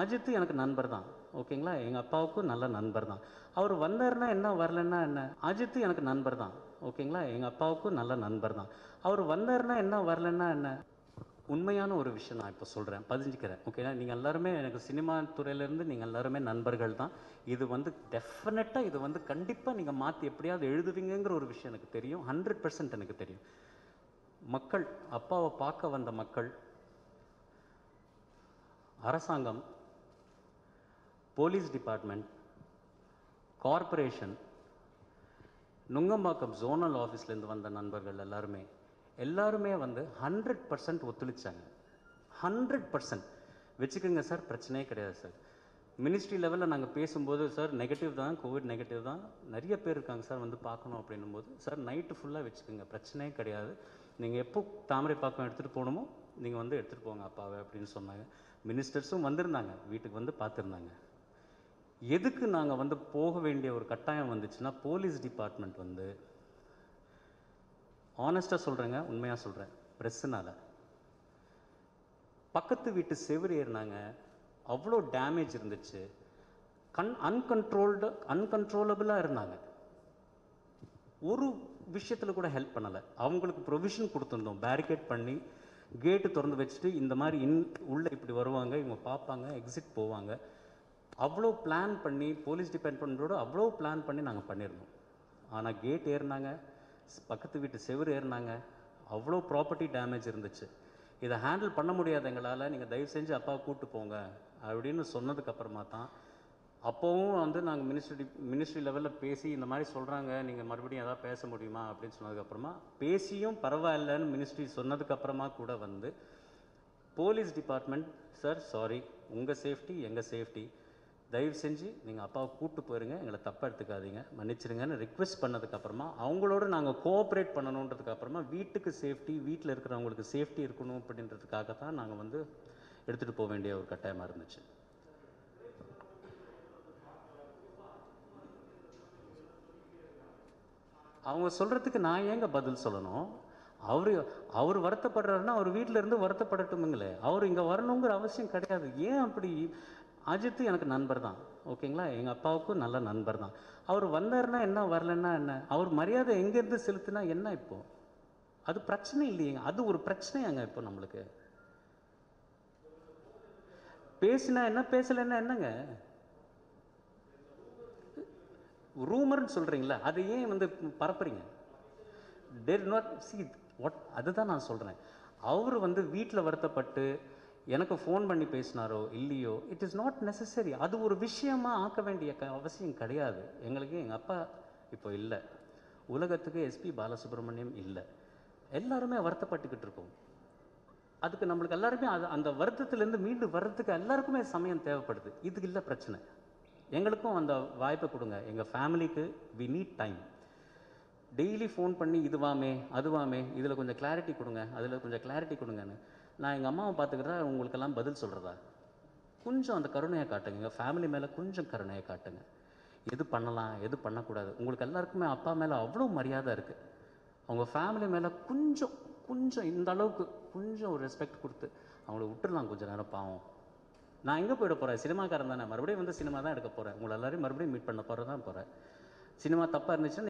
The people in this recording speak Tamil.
அஜித்து எனக்கு நண்பர் தான் ஓகேங்களா? எங்கள் அப்பாவுக்கும் நல்ல நண்பர் தான். அவர் வந்தாருன்னா என்ன வரலன்னா என்ன? அஜித்து எனக்கு நண்பர் தான் ஓகேங்களா? எங்கள் அப்பாவுக்கும் நல்ல நண்பர் தான். அவர் வந்தார்னா என்ன வரலன்னா என்ன? உண்மையான ஒரு விஷயம் நான் இப்போ சொல்கிறேன் பதிஞ்சுக்கிறேன் ஓகேங்களா? நீங்கள் எல்லாருமே எனக்கு சினிமா துறையிலேருந்து நீங்கள் எல்லாருமே நண்பர்கள் தான். இது வந்து டெஃபினட்டாக இது வந்து கண்டிப்பாக நீங்கள் மாற்றி எப்படியாவது எழுதுவீங்கங்கிற ஒரு விஷயம் எனக்கு தெரியும். ஹண்ட்ரட் பர்சன்ட் எனக்கு தெரியும். மக்கள் அப்பாவை பார்க்க வந்த மக்கள் அரசாங்கம் police department corporation Nungambakkam zonal ஆஃபீஸ்லேருந்து வந்த நண்பர்கள் எல்லாருமே எல்லாருமே வந்து ஹண்ட்ரட் பர்சன்ட் ஒத்துழைச்சாங்க. ஹண்ட்ரட் பர்சன்ட் வச்சுக்கோங்க சார் பிரச்சனையே கிடையாது சார். மினிஸ்ட்ரி லெவலில் நாங்கள் பேசும்போது சார் நெகட்டிவ் தான் கோவிட் நெகட்டிவ் தான். நிறைய பேர் இருக்காங்க சார் வந்து பார்க்கணும் அப்படின்னும் போது சார் நைட்டு ஃபுல்லாக வச்சுக்கோங்க பிரச்சனையே கிடையாது. நீங்கள் எப்போ தாமரை பாக்கம் எடுத்துகிட்டு போகணுமோ நீங்கள் வந்து எடுத்துகிட்டு போங்க அப்பாவை அப்படின்னு சொன்னாங்க. மினிஸ்டர்ஸும் வந்திருந்தாங்க வீட்டுக்கு வந்து பார்த்துருந்தாங்க. எதுக்கு நாங்கள் வந்து போக வேண்டிய ஒரு கட்டாயம் வந்துச்சுன்னா போலீஸ் டிபார்ட்மெண்ட் வந்து ஆனஸ்ட்டாக சொல்கிறேங்க உண்மையாக சொல்கிறேன் ப்ரெஸ்ஸுனால் பக்கத்து வீட்டு செவுரு ஏறினாங்க அவ்வளோ டேமேஜ் இருந்துச்சு கண் அன்கண்ட்ரோல்டு அன்கண்ட்ரோலபிளாக இருந்தாங்க. ஒரு விஷயத்தில் கூட ஹெல்ப் பண்ணலை. அவங்களுக்கு ப்ரொவிஷன் கொடுத்துருந்தோம் பேரிகேட் பண்ணி கேட்டு திறந்து வச்சுட்டு இந்த மாதிரி இன் உள்ளே இப்படி வருவாங்க இவங்க பார்ப்பாங்க எக்ஸிட் போவாங்க. அவ்வளோ பிளான் பண்ணி போலீஸ் டிபார்ட்மெண்ட்டோட அவ்வளோ பிளான் பண்ணி நாங்கள் பண்ணியிருந்தோம் ஆனால் கேட் ஏறினாங்க பக்கத்து வீட்டு செவுரு ஏறினாங்க அவ்வளோ ப்ராப்பர்ட்டி டேமேஜ் இருந்துச்சு. இதை ஹேண்டில் பண்ண முடியாது எங்களால் நீங்கள் தயவு செஞ்சு அப்பாவை கூப்பிட்டு போங்க அப்படின்னு சொன்னதுக்கப்புறமா தான் அப்போவும் வந்து நாங்கள் மினிஸ்ட்ரி மினிஸ்ட்ரி லெவலில் பேசி இந்த மாதிரி சொல்கிறாங்க நீங்கள் மறுபடியும் எதாவது பேச முடியுமா அப்படின்னு சொன்னதுக்கப்புறமா பேசியும் பரவாயில்லன்னு மினிஸ்ட்ரி சொன்னதுக்கப்புறமா கூட வந்து போலீஸ் டிபார்ட்மெண்ட் சார் சாரி உங்கள் சேஃப்டி எங்கள் சேஃப்டி தயவு செஞ்சு நீங்கள் அப்பாவை கூப்பிட்டு போயிருங்க எங்களை தப்பாக எடுத்துக்காதீங்க. மன்னிச்சிருங்கன்னு ரிக்வெஸ்ட் பண்ணதுக்கப்புறமா அவங்களோட நாங்கள் கோஆப்ரேட் பண்ணணுன்றதுக்கப்புறமா வீட்டுக்கு சேஃப்டி வீட்டில் இருக்கிறவங்களுக்கு சேஃப்டி இருக்கணும் அப்படின்றதுக்காக தான் நாங்கள் வந்து எடுத்துகிட்டு போக வேண்டிய ஒரு கட்டாயமாக இருந்துச்சு. அவங்க சொல்கிறதுக்கு நான் ஏங்க பதில் சொல்லணும்? அவர் அவர் வருத்தப்படுறாருன்னா அவர் வீட்டில் இருந்து வருத்தப்படட்டுமுங்களே. அவர் இங்கே வரணுங்கிற அவசியம் கிடையாது. ஏன் அப்படி அஜித் எனக்கு நண்பர் தான் ஓகேங்களா? எங்கள் அப்பாவுக்கும் நல்ல நண்பர் தான். அவர் வந்தாருன்னா என்ன வரலன்னா என்ன? அவர் மரியாதை எங்கேருந்து செலுத்தினா என்ன இப்போது அது பிரச்சனை இல்லையேங்க அது ஒரு பிரச்சனையாங்க இப்போ நம்மளுக்கு. பேசினா என்ன பேசலைன்னா என்னங்க? ரூமர்னு சொல்கிறீங்களா அதை ஏன் வந்து பரப்புறீங்க? டெர் நாட் சி வாட் அதுதான் நான் சொல்கிறேன் அவர் வந்து வீட்டில் வருத்தப்பட்டு எனக்கு ஃபோன் பண்ணி பேசினாரோ இல்லையோ இட் இஸ் நாட் நெசசரி அது ஒரு விஷயமா ஆக்க வேண்டிய க அவசியம் கிடையாது. எங்களுக்கு எங்கள் அப்பா இப்போ இல்லை. உலகத்துக்கு எஸ்பி பாலசுப்ரமணியம் இல்லை. எல்லாருமே வருத்தப்பட்டுக்கிட்டு இருக்கோம். அதுக்கு நம்மளுக்கு எல்லாருமே அது அந்த வருத்தத்துலேருந்து மீண்டு வர்றதுக்கு எல்லாருக்குமே சமயம் தேவைப்படுது. இதுக்கு இல்லை பிரச்சனை. எங்களுக்கும் அந்த வாய்ப்பை கொடுங்க. எங்கள் ஃபேமிலிக்கு we need time daily phone பண்ணி இதுவாமே அதுவாமே இதில் கொஞ்சம் கிளாரிட்டி கொடுங்க. அதில் கொஞ்சம் கிளாரிட்டி கொடுங்கன்னு. நான் எங்கள் அம்மாவை பார்த்துக்கிறதா உங்களுக்கெல்லாம் பதில் சொல்கிறதா கொஞ்சம் அந்த கருணையை காட்டுங்க. எங்கள் ஃபேமிலி மேலே கொஞ்சம் கருணையை காட்டுங்க. எது பண்ணலாம் எது பண்ணக்கூடாது? உங்களுக்கு எல்லாருக்குமே அப்பா மேலே அவ்வளோ மரியாதை இருக்குது அவங்க ஃபேமிலி மேலே கொஞ்சம் கொஞ்சம் இந்த அளவுக்கு கொஞ்சம் ஒரு ரெஸ்பெக்ட் கொடுத்து அவங்கள விட்டுடலாம் கொஞ்சம் நேரம் பாவம். நான் எங்கே போயிட போகிறேன் சினிமாக்காரன் தானே. மறுபடியும் வந்து சினிமா தான் எடுக்க போகிறேன் உங்களை எல்லாரையும் மறுபடியும் மீட் பண்ண போகிறதான் போகிறேன் சினிமா தப்பாக இருந்துச்சுன்னா